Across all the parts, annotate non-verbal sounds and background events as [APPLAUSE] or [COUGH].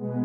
one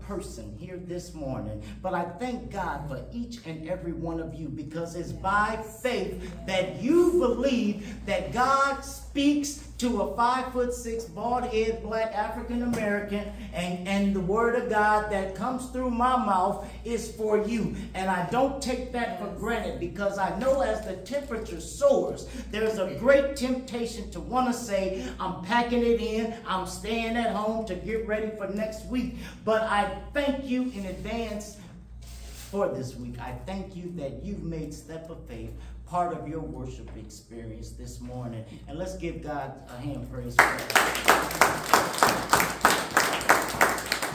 person here this morning, but I thank God for each and every one of you because it's by faith that you believe that God speaks to a five foot six, bald head, black African American, and, and the word of God that comes through my mouth is for you. And I don't take that for granted because I know as the temperature soars, there's a great temptation to want to say, I'm packing it in, I'm staying at home to get ready for next week. But I thank you in advance for this week. I thank you that you've made step of faith part of your worship experience this morning. And let's give God a hand praise.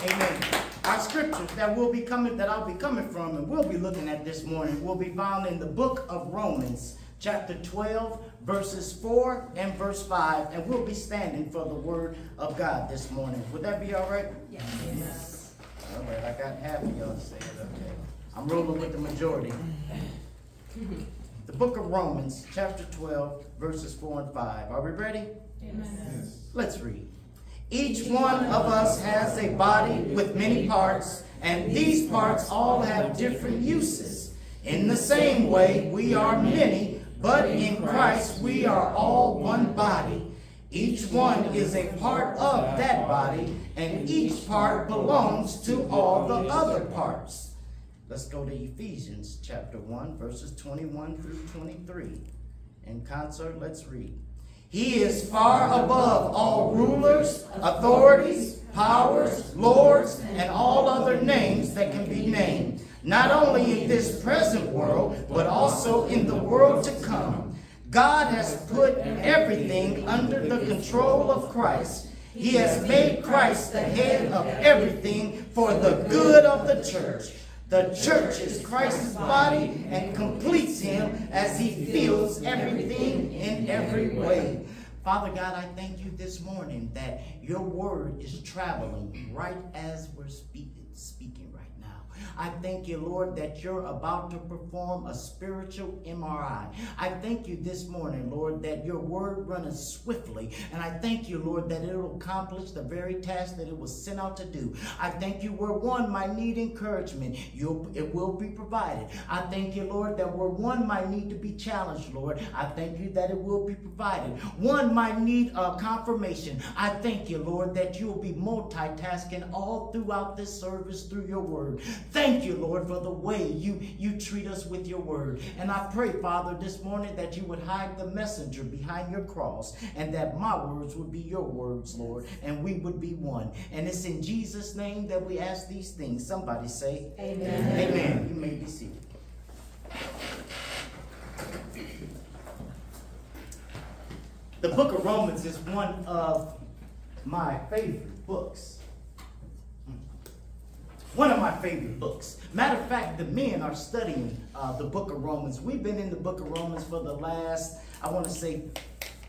Amen. Our scriptures that will be coming, that I'll be coming from, and we'll be looking at this morning, will be found in the book of Romans, chapter 12, verses 4 and verse 5. And we'll be standing for the word of God this morning. Would that be all right? Yes. yes. All right, I got half of y'all to say it. Okay. I'm rolling with the majority. [LAUGHS] the book of Romans, chapter 12, verses 4 and 5. Are we ready? Yes. Let's read. Each one of us has a body with many parts, and these parts all have different uses. In the same way, we are many, but in Christ we are all one body. Each one is a part of that body, and each part belongs to all the other parts. Let's go to Ephesians chapter 1, verses 21 through 23. In concert, let's read. He is far above all rulers, authorities, powers, lords, and all other names that can be named, not only in this present world, but also in the world to come. God has put everything under the control of Christ. He has made Christ the head of everything for the good of the church. The church is Christ's body and completes him as he fills everything in every way. Father God, I thank you this morning that your word is traveling right as we're speaking, I thank you, Lord, that you're about to perform a spiritual MRI. I thank you this morning, Lord, that your word runneth swiftly. And I thank you, Lord, that it'll accomplish the very task that it was sent out to do. I thank you where one might need encouragement, you'll, it will be provided. I thank you, Lord, that where one might need to be challenged, Lord, I thank you that it will be provided. One might need a confirmation. I thank you, Lord, that you'll be multitasking all throughout this service through your word. Thank you, Lord, for the way you, you treat us with your word. And I pray, Father, this morning that you would hide the messenger behind your cross and that my words would be your words, Lord, and we would be one. And it's in Jesus' name that we ask these things. Somebody say, Amen. Amen. You may be seated. The book of Romans is one of my favorite books. One of my favorite books. Matter of fact, the men are studying uh, the book of Romans. We've been in the book of Romans for the last, I want to say,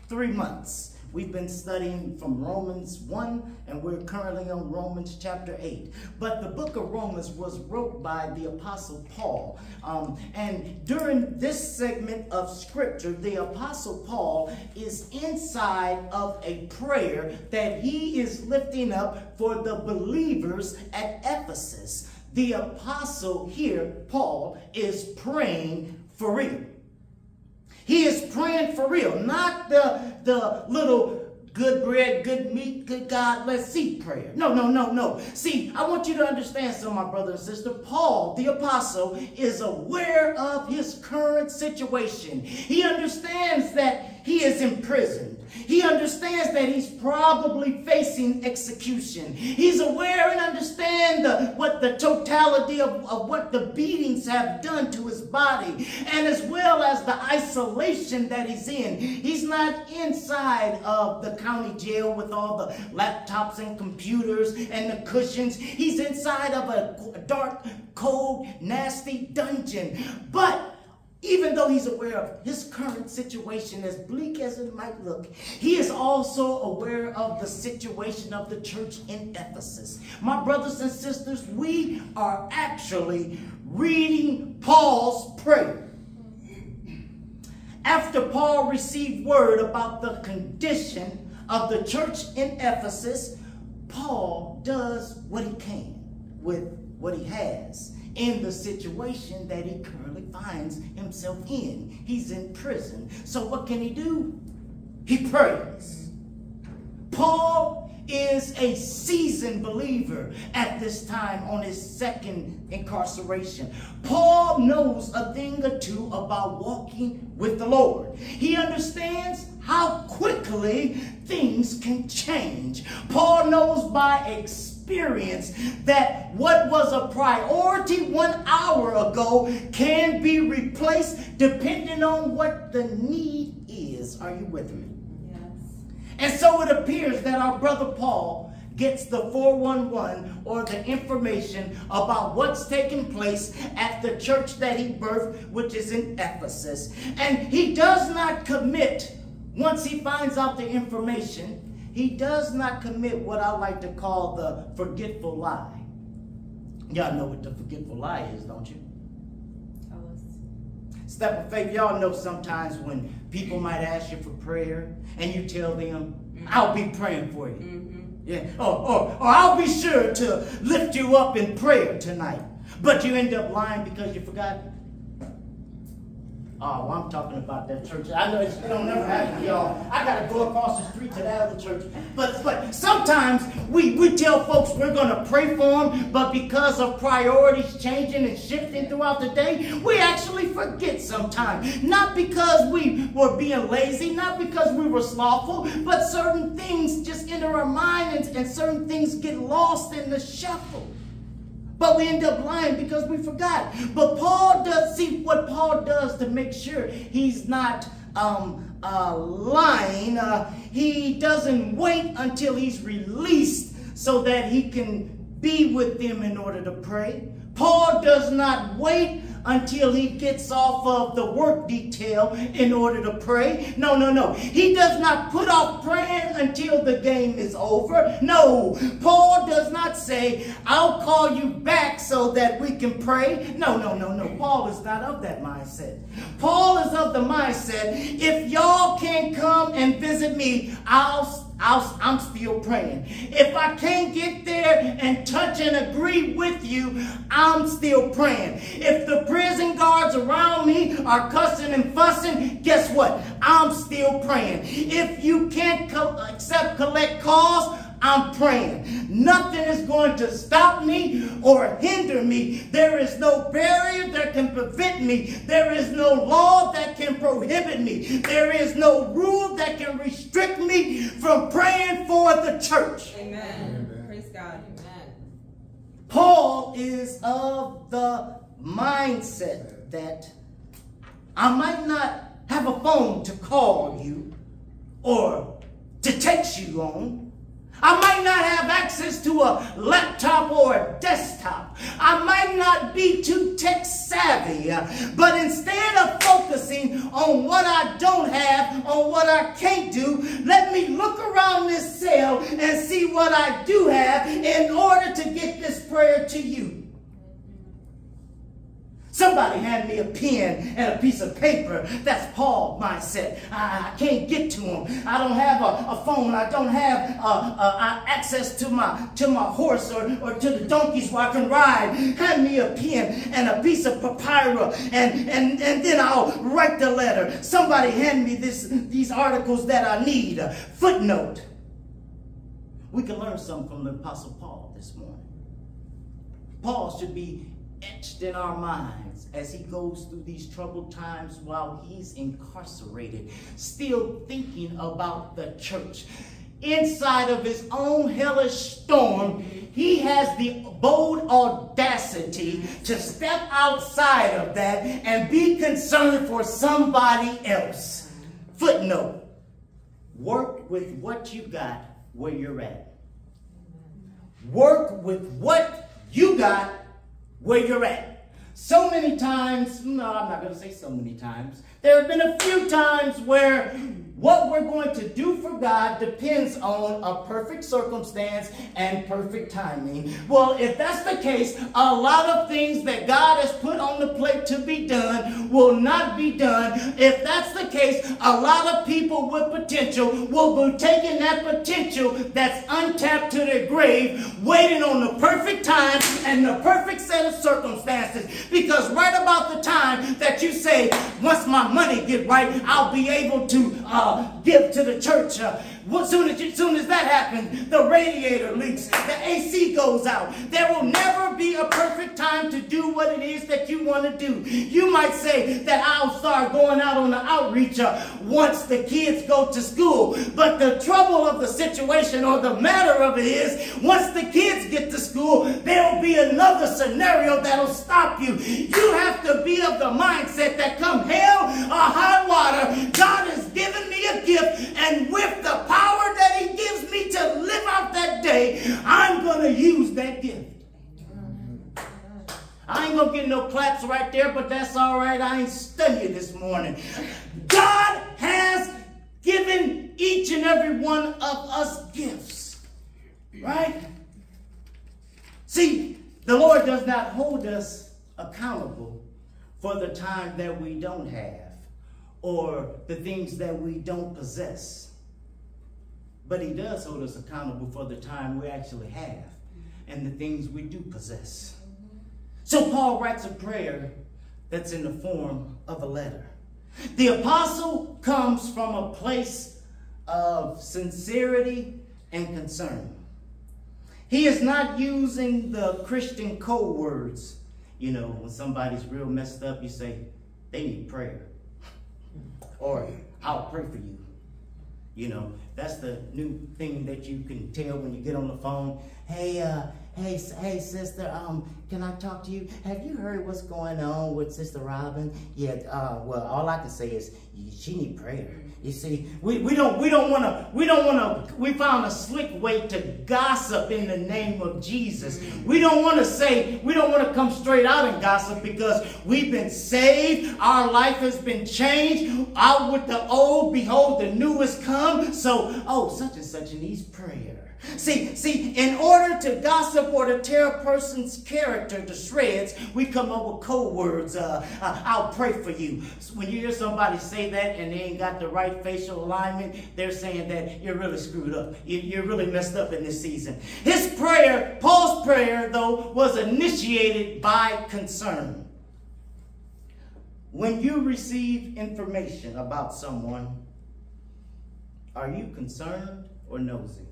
three months. We've been studying from Romans 1, and we're currently on Romans chapter 8. But the book of Romans was wrote by the Apostle Paul. Um, and during this segment of scripture, the Apostle Paul is inside of a prayer that he is lifting up for the believers at Ephesus. The Apostle here, Paul, is praying for real. He is praying for real, not the, the little good bread, good meat, good God, let's see prayer. No, no, no, no. See, I want you to understand so my brother and sister. Paul, the apostle, is aware of his current situation. He understands that he is imprisoned. He understands that he's probably facing execution. He's aware and understands the, what the totality of, of what the beatings have done to his body, and as well as the isolation that he's in. He's not inside of the county jail with all the laptops and computers and the cushions. He's inside of a dark, cold, nasty dungeon. But even though he's aware of his current situation, as bleak as it might look, he is also aware of the situation of the church in Ephesus. My brothers and sisters, we are actually reading Paul's prayer. After Paul received word about the condition of the church in Ephesus, Paul does what he can with what he has in the situation that he currently finds himself in. He's in prison. So what can he do? He prays. Paul is a seasoned believer at this time on his second incarceration. Paul knows a thing or two about walking with the Lord. He understands how quickly things can change. Paul knows by experience that what was a priority one hour ago can be replaced depending on what the need is. Are you with me? And so it appears that our brother Paul gets the 411 or the information about what's taking place at the church that he birthed, which is in Ephesus. And he does not commit, once he finds out the information, he does not commit what I like to call the forgetful lie. Y'all know what the forgetful lie is, don't you? Step of faith, y'all know sometimes when people might ask you for prayer and you tell them, I'll be praying for you. Mm-hmm. Yeah. Or, or, or I'll be sure to lift you up in prayer tonight. But you end up lying because you forgot Oh, I'm talking about that church. I know it don't never happen to y'all. I got to go across the street to that other church. But but sometimes we, we tell folks we're going to pray for them, but because of priorities changing and shifting throughout the day, we actually forget sometimes. Not because we were being lazy, not because we were slothful, but certain things just enter our mind and, and certain things get lost in the shuffle. But we end up lying because we forgot. But Paul does see what Paul does to make sure he's not um, uh, lying. Uh, he doesn't wait until he's released so that he can be with them in order to pray. Paul does not wait until he gets off of the work detail in order to pray. No, no, no. He does not put off praying until the game is over. No, Paul does not say, I'll call you back so that we can pray. No, no, no, no. Paul is not of that mindset. Paul is of the mindset, if y'all can't come and visit me, I'll i am still praying. If I can't get there and touch and agree with you, I'm still praying. If the prison guards around me are cussing and fussing, guess what? I'm still praying. If you can't co accept collect calls, I'm praying. Nothing is going to stop me or hinder me. There is no barrier that can prevent me. There is no law that can prohibit me. There is no rule that can restrict me from praying for the church. Amen. Amen. Praise God. Amen. Paul is of the mindset that I might not have a phone to call you or to text you on, I might not have access to a laptop or a desktop. I might not be too tech savvy. Uh, but instead of focusing on what I don't have, on what I can't do, let me look around this cell and see what I do have in order to get this prayer to you. Somebody hand me a pen and a piece of paper. That's Paul mindset. I, I can't get to him. I don't have a, a phone. I don't have uh, uh, access to my to my horse or, or to the donkeys where I can ride. Hand me a pen and a piece of papyrus and, and, and then I'll write the letter. Somebody hand me this these articles that I need. Footnote. We can learn something from the Apostle Paul this morning. Paul should be etched in our minds as he goes through these troubled times while he's incarcerated, still thinking about the church. Inside of his own hellish storm, he has the bold audacity to step outside of that and be concerned for somebody else. Footnote, work with what you got where you're at. Work with what you got where you're at. So many times, no, I'm not going to say so many times. There have been a few times where what we're going to do for God depends on a perfect circumstance and perfect timing. Well, if that's the case, a lot of things that God has put on the plate to be done will not be done. If that's the case, a lot of people with potential will be taking that potential that's untapped to their grave, waiting on the perfect time and the perfect set of circumstances. Because right about the time that you say, once my money get right, I'll be able to uh, give to the church. As soon as, soon as that happens, the radiator leaks, the AC goes out. There will never be a perfect time to do what it is that you want to do. You might say that I'll start going out on the outreach uh, once the kids go to school. But the trouble of the situation or the matter of it is, once the kids get to school, there'll be another scenario that'll stop you. You have to be of the mindset that come hell or high water, God has given me a gift, and with the power that he gives me to live out that day, I'm going to use that gift. I ain't going to get no claps right there, but that's all right. I ain't studying this morning. God has given each and every one of us gifts. Right? See, the Lord does not hold us accountable for the time that we don't have or the things that we don't possess. But he does hold us accountable for the time we actually have and the things we do possess. So Paul writes a prayer that's in the form of a letter. The apostle comes from a place of sincerity and concern. He is not using the Christian code words. You know, when somebody's real messed up, you say, they need prayer. Or, I'll pray for you. You know, that's the new thing that you can tell when you get on the phone. Hey, uh, hey, hey, sister, um, can I talk to you? Have you heard what's going on with Sister Robin? Yeah, uh, well, all I can say is she need prayer. You see, we, we don't we don't want to we don't want to we found a slick way to gossip in the name of Jesus. We don't want to say we don't want to come straight out and gossip because we've been saved, our life has been changed. Out with the old, behold, the new has come. So, oh, such and such needs prayer. See, see, in order to gossip or to tear a person's character to shreds, we come up with code words. Uh, uh, I'll pray for you. When you hear somebody say that and they ain't got the right facial alignment, they're saying that you're really screwed up. You're really messed up in this season. His prayer, Paul's prayer, though, was initiated by concern. When you receive information about someone, are you concerned or nosy?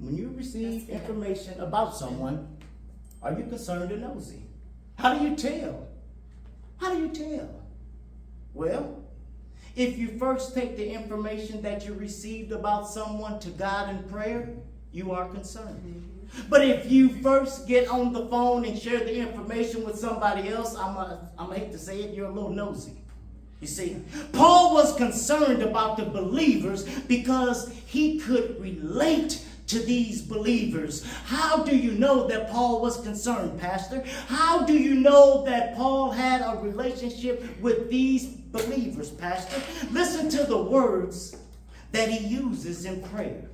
When you receive information about someone, are you concerned or nosy? How do you tell? How do you tell? Well, if you first take the information that you received about someone to God in prayer, you are concerned. Mm -hmm. But if you first get on the phone and share the information with somebody else, I'm going I'm hate to say it, you're a little nosy. You see, Paul was concerned about the believers because he could relate to these believers. How do you know that Paul was concerned, Pastor? How do you know that Paul had a relationship with these believers, Pastor? Listen to the words that he uses in prayer.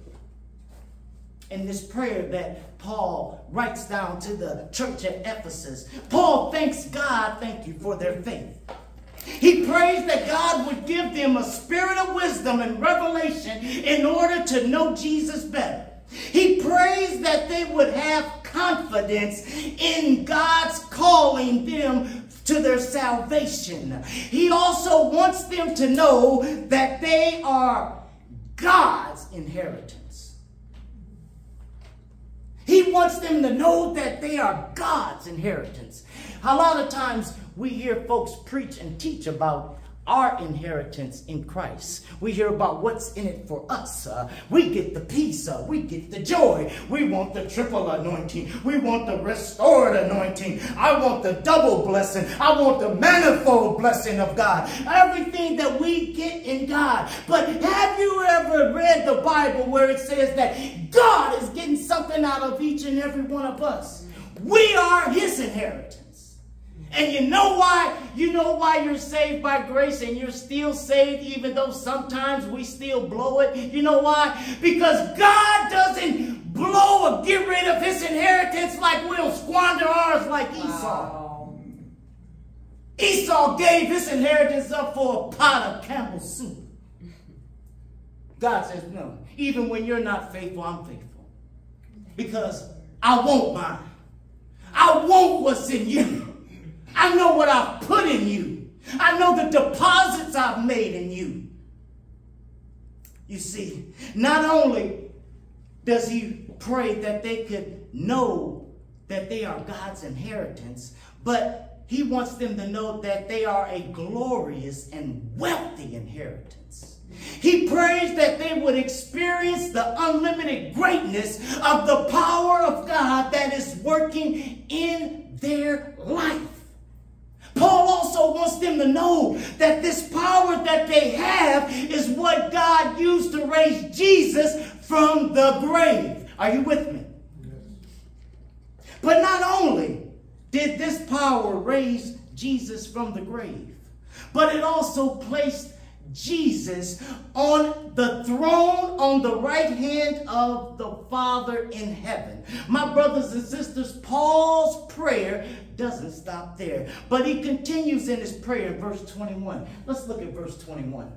In this prayer that Paul writes down to the church at Ephesus, Paul thanks God, thank you for their faith. He prays that God would give them a spirit of wisdom and revelation in order to know Jesus better. He prays that they would have confidence in God's calling them to their salvation. He also wants them to know that they are God's inheritance. He wants them to know that they are God's inheritance. A lot of times we hear folks preach and teach about our inheritance in Christ. We hear about what's in it for us. Uh, we get the peace. Uh, we get the joy. We want the triple anointing. We want the restored anointing. I want the double blessing. I want the manifold blessing of God. Everything that we get in God. But have you ever read the Bible where it says that God is getting something out of each and every one of us? We are his inheritance. And you know why? You know why you're saved by grace and you're still saved even though sometimes we still blow it? You know why? Because God doesn't blow or get rid of his inheritance like we'll squander ours like Esau. Esau gave his inheritance up for a pot of camel soup. God says, no, even when you're not faithful, I'm faithful. Because I want mine. I want what's in you. I know what I've put in you. I know the deposits I've made in you. You see, not only does he pray that they could know that they are God's inheritance, but he wants them to know that they are a glorious and wealthy inheritance. He prays that they would experience the unlimited greatness of the power of God that is working in their life. Paul also wants them to know that this power that they have is what God used to raise Jesus from the grave. Are you with me? Yes. But not only did this power raise Jesus from the grave, but it also placed Jesus on the throne on the right hand of the Father in heaven. My brothers and sisters, Paul's prayer doesn't stop there, but he continues in his prayer in verse 21. Let's look at verse 21.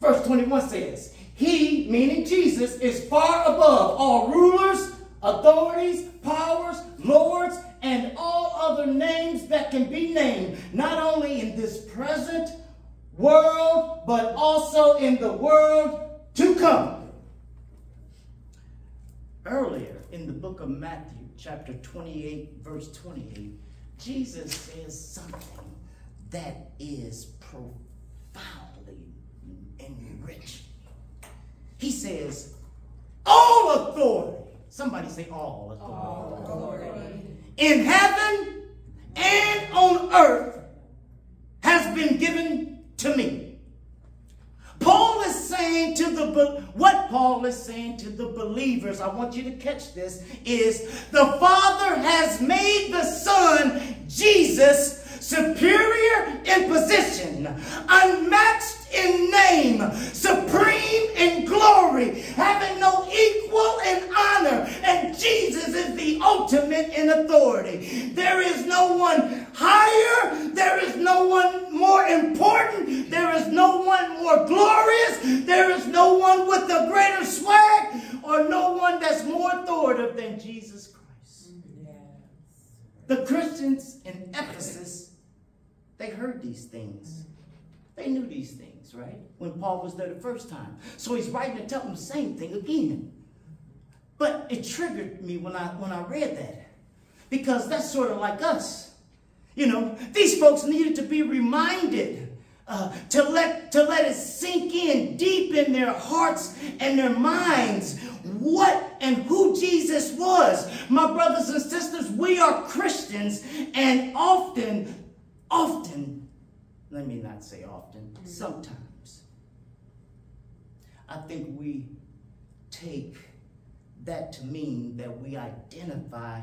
Verse 21 says, He, meaning Jesus, is far above all rulers, authorities, powers, lords, and all other names that can be named, not only in this present world, but also in the world to come. Earlier in the book of Matthew, chapter 28, verse 28, Jesus says something that is profoundly enriching. He says, All authority, somebody say all authority. All authority in heaven and on earth has been given to me. Paul is saying to the, what Paul is saying to the believers, I want you to catch this, is the Father has made the Son, Jesus, superior in position, unmatched in name, supreme in glory, having no equal in honor. And Jesus is the ultimate in authority. There is no one higher. There is no one more important. There is no one more glorious. There is no one with a greater swag or no one that's more authoritative than Jesus Christ. Mm, yes. The Christians in Ephesus, they heard these things. They knew these things, right? When Paul was there the first time. So he's writing to tell them the same thing again. But it triggered me when I when I read that. Because that's sort of like us. You know, these folks needed to be reminded uh, to let to let it sink in deep in their hearts and their minds what and who Jesus was. My brothers and sisters, we are Christians, and often, often, let me not say often, mm-hmm. sometimes, I think we take that to mean that we identify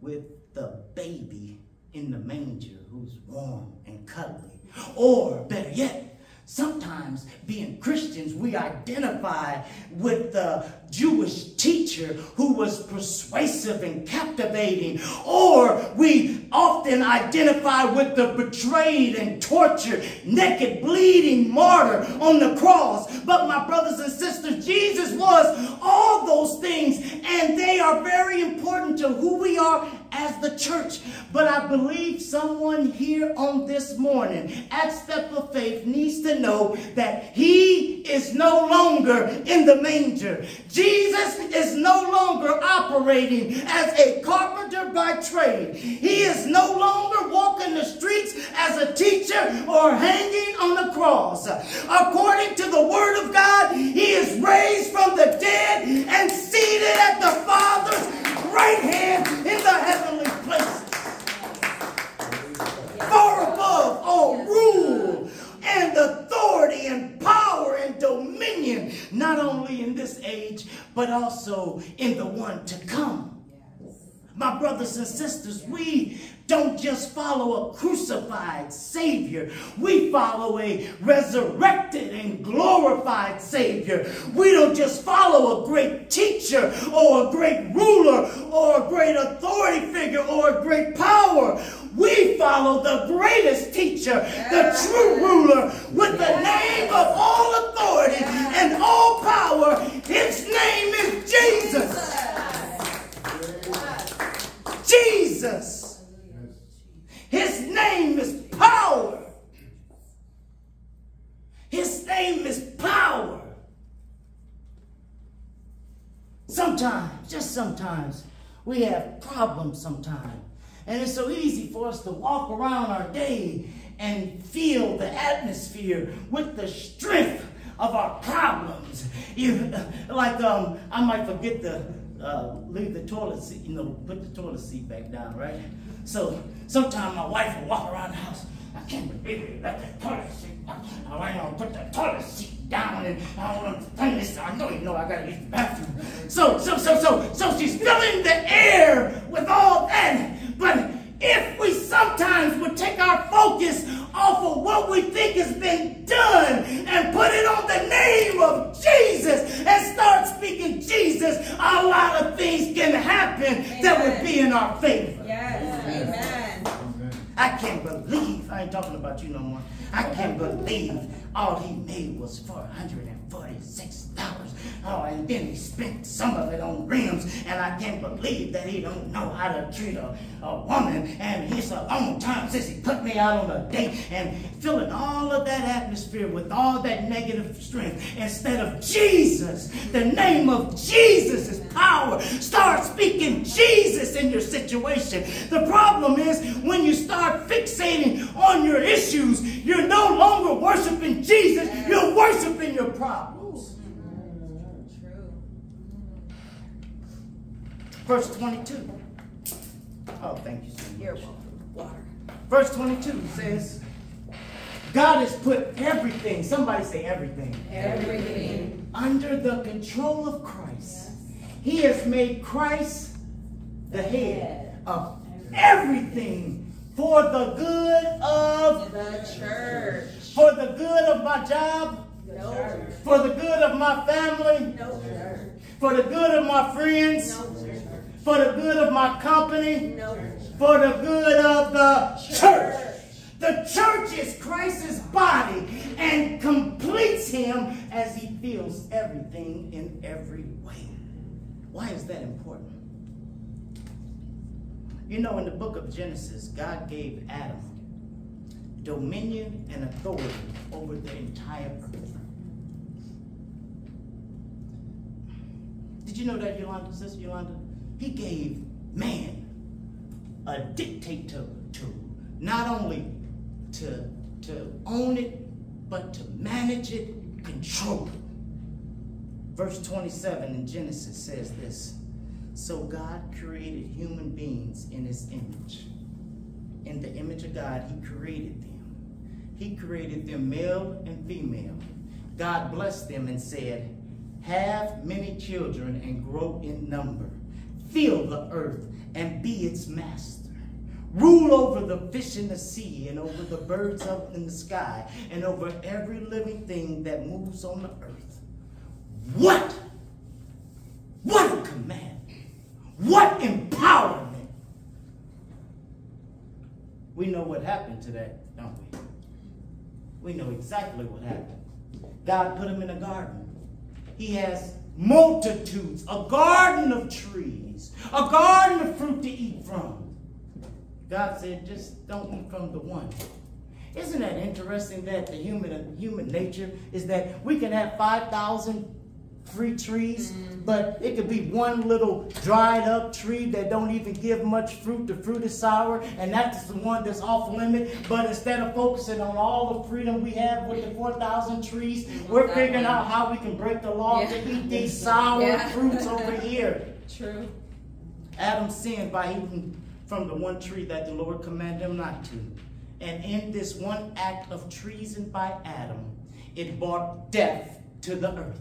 with the baby in the manger who's warm and cuddly. Or better yet, Sometimes, being Christians, we identify with the Jewish teacher who was persuasive and captivating, or we often identify with the betrayed and tortured, naked, bleeding martyr on the cross. But, my brothers and sisters, Jesus was all those things, and they are very important to who we are as the church. But I believe someone here on this morning at Step of Faith needs to know that he is no longer in the manger. Jesus is no longer operating as a carpenter by trade. He is no longer walking the streets as a teacher or hanging on the cross. According to the word of God, he is raised from the dead and seated at the Father's right hand in the heavenly places. Far above all rule and authority and power and dominion, not only in this age, but also in the one to come. My brothers and sisters, we don't just follow a crucified Savior. We follow a resurrected and glorified Savior. We don't just follow a great teacher or a great ruler or a great authority figure or a great power. We follow the greatest teacher, the true ruler, with the name of all authority and all power. His name is Jesus. Jesus. His name is power. His name is power. Sometimes, just sometimes, we have problems sometimes. And it's so easy for us to walk around our day and feel the atmosphere with the strength of our problems. You, like um, I might forget to uh, leave the toilet seat, you know, put the toilet seat back down, right? So sometimes my wife will walk around the house. I can't believe it, left the toilet seat. I went on put the toilet seat down and I don't want to turn this. I know you know I gotta use the bathroom. So so so so so she's filling the air with all that. But if we sometimes would take our focus off of what we think has been done and put it on the name of Jesus and start speaking Jesus, a lot of things can happen Amen. that would be in our favor. Yes. Amen. I can't believe, I ain't talking about you no more. I can't believe all he made was $446. Oh, and then he spent some of it on rims, and I can't believe that he don't know how to treat a, a woman. And it's a long time since he put me out on a date and filling all of that atmosphere with all that negative strength instead of Jesus. The name of Jesus is power. Start speaking Jesus in your situation. The problem is when you start fixating on your issues, you're no longer worshiping Jesus, you're worshiping your problems. Verse 22. Oh, thank you so You're welcome. Water. Verse 22 says, God has put everything, somebody say everything, everything under the control of Christ. Yes. He has made Christ the head of everything for the good of the church. For the good of my job. No. For the good of my family. No. For the good of my friends. No. For the good of my company. No. For the good of the church. church. The church is Christ's body and completes him as he feels everything in every way. Why is that important? You know, in the book of Genesis, God gave Adam dominion and authority over the entire earth. Did you know that, Yolanda, Sister Yolanda? He gave man a dictator to not only to, to own it, but to manage it, control it. Verse 27 in Genesis says this So God created human beings in his image. In the image of God, he created them. He created them male and female. God blessed them and said, Have many children and grow in number. Fill the earth and be its master. Rule over the fish in the sea and over the birds up in the sky and over every living thing that moves on the earth. What? What a command. What empowerment. We know what happened to that, don't we? We know exactly what happened. God put him in a garden. He has multitudes, a garden of trees, a garden of fruit to eat from. God said, just don't eat from the one. Isn't that interesting that the human human nature is that we can have 5,000 free trees, mm. but it could be one little dried up tree that don't even give much fruit. The fruit is sour, and that's the one that's off limit. But instead of focusing on all the freedom we have with the 4,000 trees, we're figuring out how we can break the law yeah. to eat these sour [LAUGHS] yeah. fruits over here. True. Adam sinned by eating from the one tree that the Lord commanded him not to. And in this one act of treason by Adam, it brought death to the earth.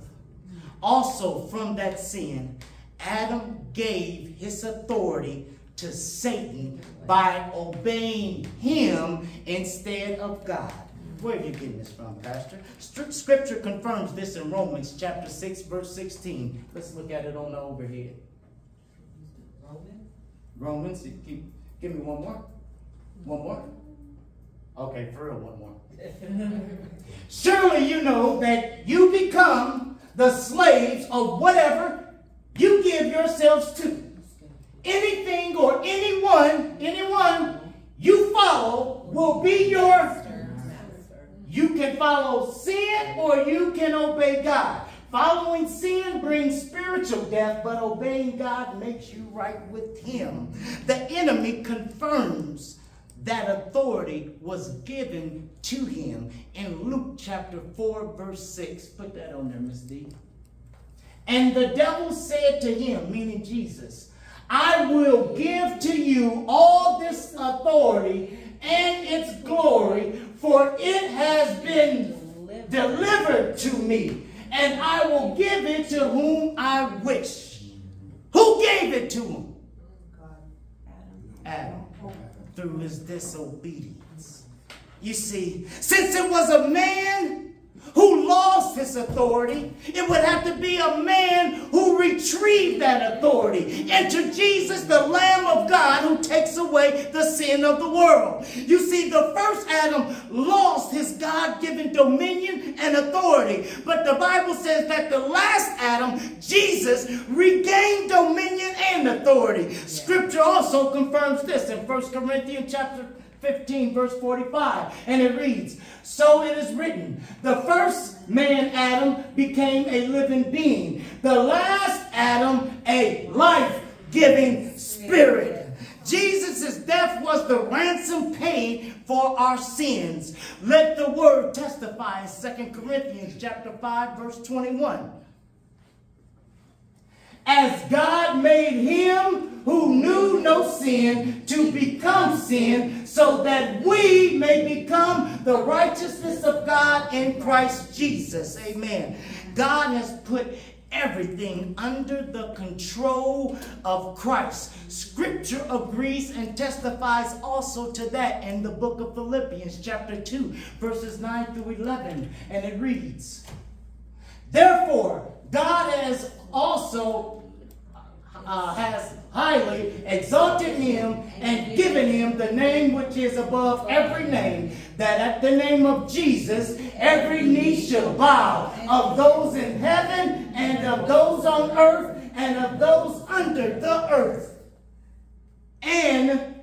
Also, from that sin, Adam gave his authority to Satan by obeying him instead of God. Where are you getting this from, Pastor? Scripture confirms this in Romans chapter 6, verse 16. Let's look at it on the overhead. Romans, keep, give me one more. One more? Okay, for real, one more. [LAUGHS] Surely you know that you become the slaves of whatever you give yourselves to. Anything or anyone, anyone you follow will be your. You can follow sin or you can obey God. Following sin brings spiritual death, but obeying God makes you right with Him. The enemy confirms that authority was given to him in Luke chapter 4, verse 6. Put that on there, Miss D. And the devil said to him, meaning Jesus, I will give to you all this authority and its glory, for it has been delivered to me, and I will give it to whom I wish. Who gave it to him? Adam Adam. through his disobedience. You see, since it was a man who lost his authority, it would have to be a man who retrieved that authority into Jesus, the Lamb of God, who takes away the sin of the world. You see, the first Adam lost his God given dominion and authority, but the Bible says that the last Adam, Jesus, regained dominion and authority. Scripture also confirms this in 1 Corinthians chapter 15, verse 45. And it reads, So it is written, the first man, Adam, became a living being. The last Adam, a life-giving spirit. Jesus' death was the ransom paid for our sins. Let the word testify in 2 Corinthians chapter 5, verse 21 as God made him who knew no sin to become sin so that we may become the righteousness of God in Christ Jesus. Amen. God has put everything under the control of Christ. Scripture agrees and testifies also to that in the book of Philippians, chapter 2, verses 9 through 11. And it reads, Therefore, God has also uh, has highly exalted him and given him the name which is above every name, that at the name of Jesus every knee shall bow, of those in heaven and of those on earth and of those under the earth. And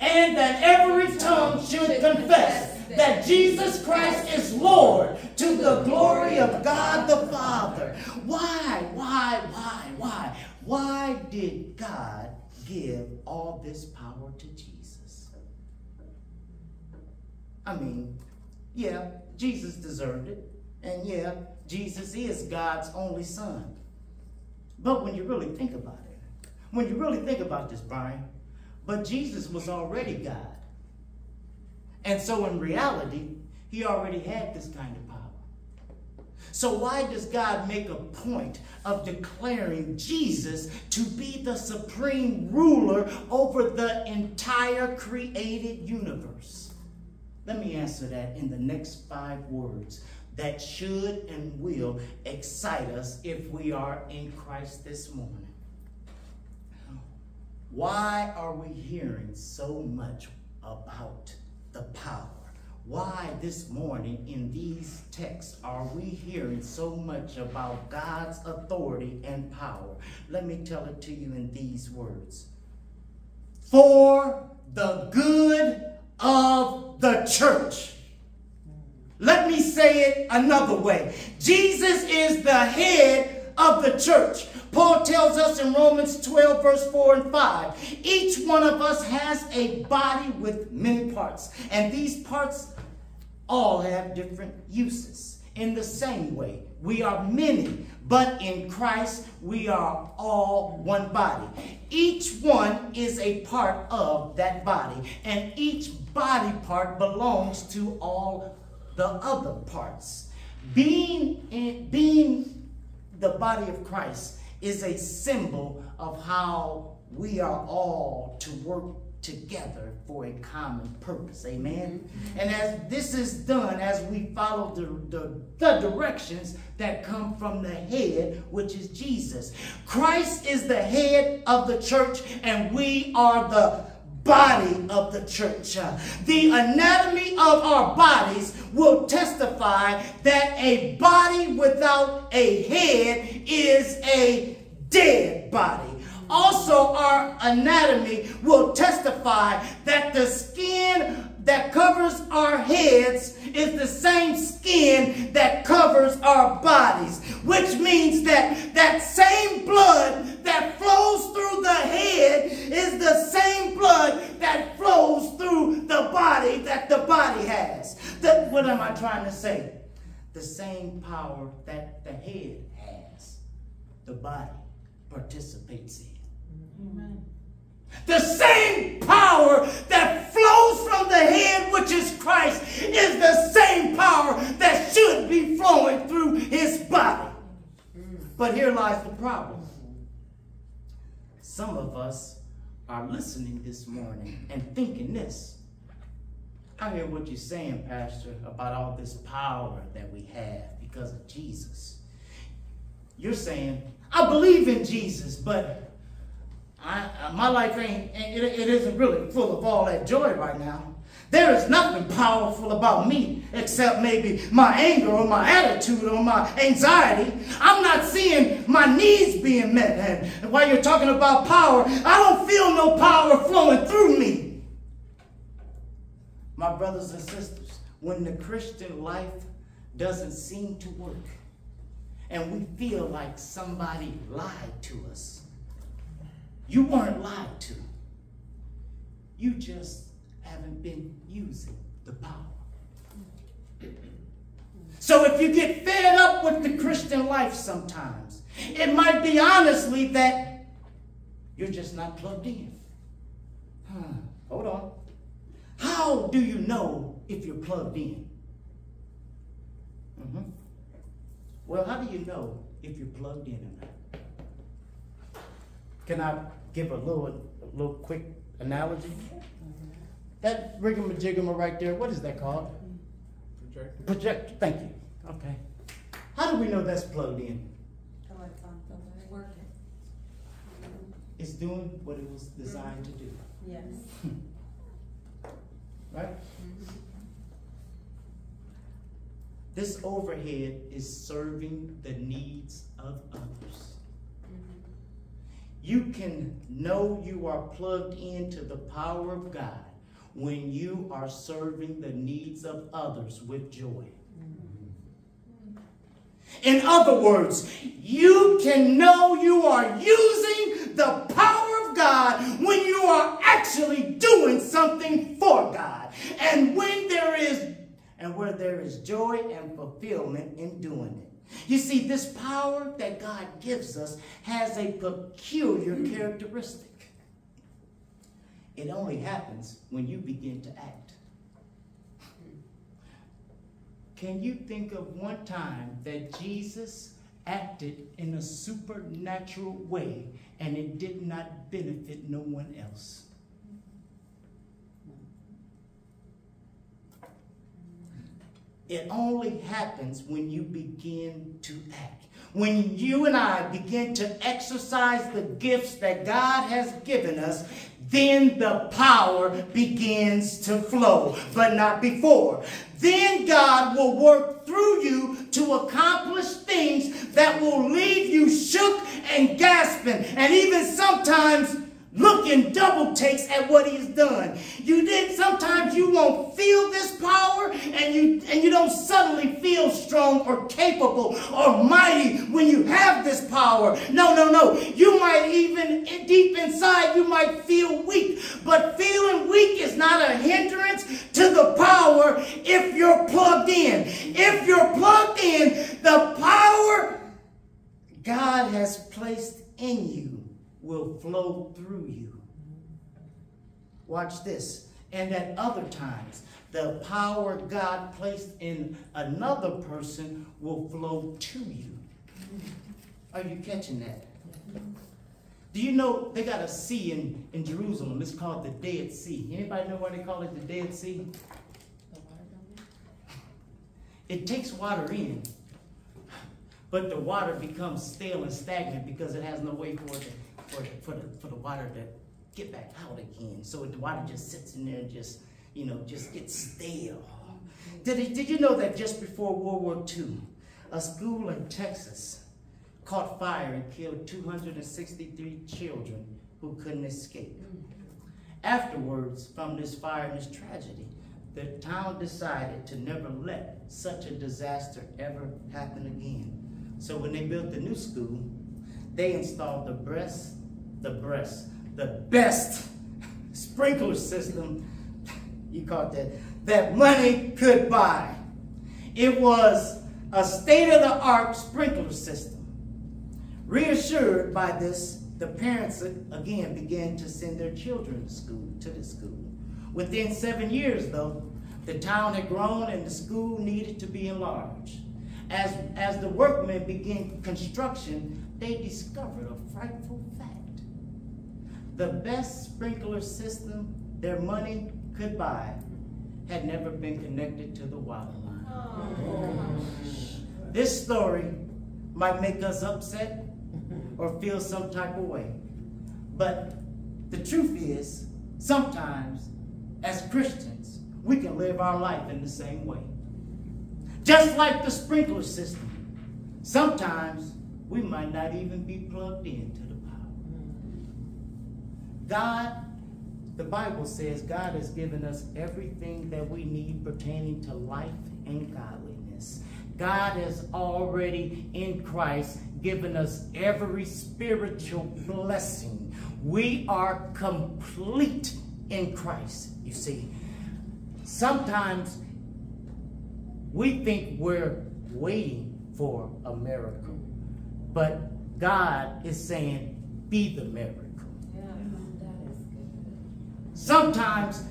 and that every tongue should confess that Jesus Christ is Lord to the glory of God the Father. Why, why? Did God give all this power to Jesus? I mean, yeah, Jesus deserved it. And yeah, Jesus is God's only son. But when you really think about it, when you really think about this, Brian, but Jesus was already God. And so in reality, he already had this kind of. So why does God make a point of declaring Jesus to be the supreme ruler over the entire created universe? Let me answer that in the next five words that should and will excite us if we are in Christ this morning. Why are we hearing so much about the power. Why this morning in these texts are we hearing so much about God's authority and power? Let me tell it to you in these words. For the good of the church. Let me say it another way. Jesus is the head of the church. Paul tells us in Romans 12, verse 4 and 5, each one of us has a body with many parts, and these parts all have different uses. In the same way, we are many, but in Christ we are all one body. Each one is a part of that body, and each body part belongs to all the other parts. Being, in, being the body of Christ is a symbol of how we are all to work together for a common purpose. Amen. Mm-hmm. And as this is done, as we follow the, the, the, directions that come from the head, which is Jesus. Christ is the head of the church, and we are the body of the church. The anatomy of our bodies will testify that a body without a head is a dead body. Also, our anatomy will testify that the skin that covers our heads is the same skin that covers our bodies, which means that that same blood that flows through the head is the same blood that flows through the body that the body has. The, what am I trying to say? The same power that the head has, the body participates in. The same power that flows from the head, which is Christ, is the same power that should be flowing through his body. But here lies the problem. Some of us are listening this morning and thinking this. I hear what you're saying, Pastor, about all this power that we have because of Jesus. You're saying, I believe in Jesus, but I, uh, my life ain't, it, it isn't really full of all that joy right now. There is nothing powerful about me except maybe my anger or my attitude or my anxiety. I'm not seeing my needs being met. And while you're talking about power, I don't feel no power flowing through me. My brothers and sisters, when the Christian life doesn't seem to work and we feel like somebody lied to us, you weren't lied to. You just haven't been using the power. So if you get fed up with the Christian life sometimes, it might be honestly that you're just not plugged in. Huh. Hold on. How do you know if you're plugged in? Mm -hmm. Well, how do you know if you're plugged in or not? Can I give a little, a little quick analogy? That rigamajiggama right there, what is that called? Projector. Projector, thank you. Okay. How do we know that's plugged in? Working. It's doing what it was designed to do. Yes. right? This overhead is serving the needs of others you can know you are plugged into the power of God when you are serving the needs of others with joy. In other words, you can know you are using the power of God when you are actually doing something for God. And when there is and where there is joy and fulfillment in doing it. You see, this power that God gives us has a peculiar characteristic. It only happens when you begin to act. Can you think of one time that Jesus acted in a supernatural way and it did not benefit no one else? It only happens when you begin to act. When you and I begin to exercise the gifts that God has given us, then the power begins to flow, but not before. Then God will work through you to accomplish things that will leave you shook and gasping, and even sometimes looking double takes at what he's done. You did sometimes you won't feel this power and you and you don't suddenly feel strong or capable or mighty when you have this power. No, no, no. You might even deep inside you might feel weak, but feeling weak is not a hindrance to the power if you're plugged in. If you're plugged in, the power God has placed in you will flow through you. Watch this. And at other times, the power God placed in another person will flow to you. Are you catching that? Do you know they got a sea in, in Jerusalem? It's called the Dead Sea. Anybody know why they call it the Dead Sea? It takes water in, but the water becomes stale and stagnant because it has no way for it to, for, for, the, for the water to get back out again. So the water just sits in there and just, you know, just gets stale. Did, did you know that just before World War II, a school in Texas caught fire and killed 263 children who couldn't escape? Afterwards, from this fire and this tragedy, the town decided to never let such a disaster ever happen again. So when they built the new school, they installed the breast, the breast, the best sprinkler system, you caught that, that money could buy. It was a state-of-the-art sprinkler system. Reassured by this, the parents again began to send their children to school, to the school. Within seven years, though, the town had grown and the school needed to be enlarged. As, as the workmen began construction, they discovered a frightful. The best sprinkler system their money could buy had never been connected to the water line. Oh. This story might make us upset or feel some type of way. But the truth is, sometimes as Christians, we can live our life in the same way. Just like the sprinkler system, sometimes we might not even be plugged into. God, the Bible says God has given us everything that we need pertaining to life and godliness. God has already in Christ given us every spiritual blessing. We are complete in Christ, you see. Sometimes we think we're waiting for a miracle, but God is saying, be the miracle. Sometimes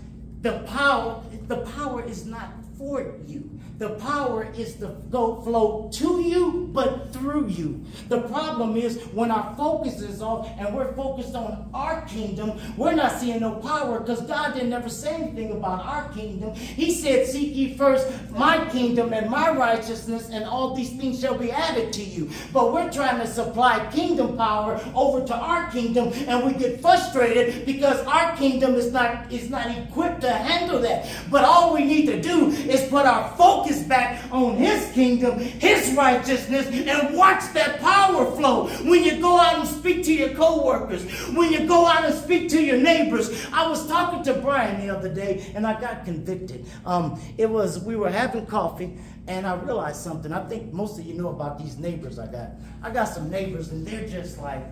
the power, the power is not for you. The power is to go flow to you, but through you. The problem is when our focus is off and we're focused on our kingdom, we're not seeing no power because God didn't ever say anything about our kingdom. He said, Seek ye first my kingdom and my righteousness, and all these things shall be added to you. But we're trying to supply kingdom power over to our kingdom, and we get frustrated because our kingdom is not, is not equipped to handle that. But all we need to do is put our focus back on his kingdom, his righteousness, and watch that power flow. When you go out and speak to your co-workers, when you go out and speak to your neighbors. I was talking to Brian the other day and I got convicted. Um, it was, we were having coffee and I realized something. I think most of you know about these neighbors I got. I got some neighbors and they're just like,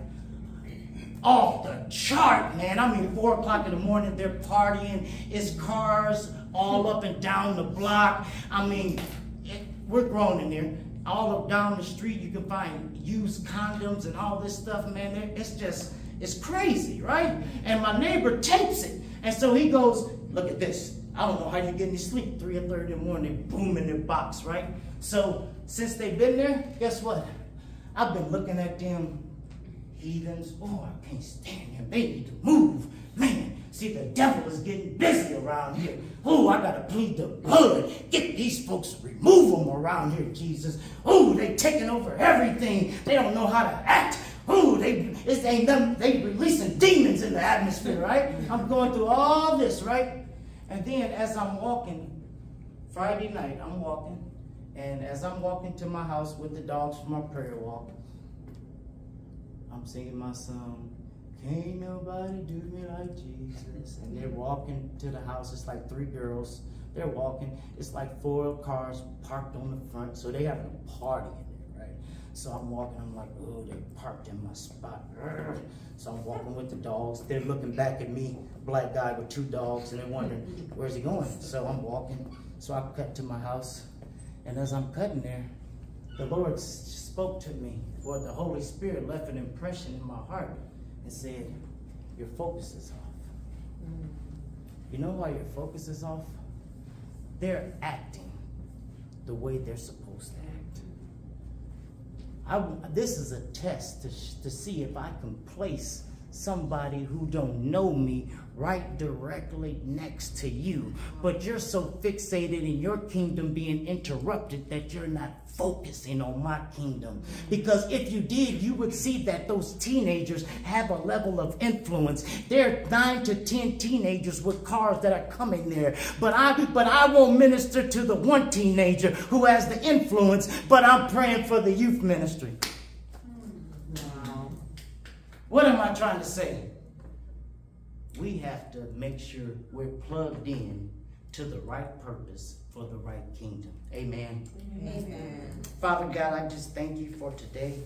off the chart, man. I mean, four o'clock in the morning, they're partying. It's cars all up and down the block. I mean, it, we're grown in there. All up down the street, you can find used condoms and all this stuff, man. It's just, it's crazy, right? And my neighbor tapes it. And so he goes, look at this. I don't know how you get any sleep. 3 or 30 in the morning, boom in their box, right? So since they've been there, guess what? I've been looking at them heathens. Oh, I can't stand them. They need to move. Man, see, the devil is getting busy around here. Oh, I gotta plead the blood. Get these folks, remove them around here, Jesus. Oh, they taking over everything. They don't know how to act. Oh, they it's ain't them, they releasing demons in the atmosphere, right? I'm going through all this, right? And then as I'm walking, Friday night, I'm walking, and as I'm walking to my house with the dogs for my prayer walk, I'm singing my song. Can't nobody do me like Jesus. And they're walking to the house. It's like three girls. They're walking. It's like four cars parked on the front. So they having a party in there, right? So I'm walking. I'm like, oh, they parked in my spot. So I'm walking with the dogs. They're looking back at me, black guy with two dogs, and they're wondering, where's he going? So I'm walking. So I cut to my house. And as I'm cutting there, the Lord spoke to me, or the Holy Spirit left an impression in my heart and said, Your focus is off. Mm. You know why your focus is off? They're acting the way they're supposed to act. I, this is a test to, to see if I can place somebody who don't know me right directly next to you. But you're so fixated in your kingdom being interrupted that you're not focusing on my kingdom. Because if you did, you would see that those teenagers have a level of influence. There are nine to ten teenagers with cars that are coming there. But I but I won't minister to the one teenager who has the influence, but I'm praying for the youth ministry. What am I trying to say? We have to make sure we're plugged in to the right purpose for the right kingdom. Amen. Amen. Father God, I just thank you for today.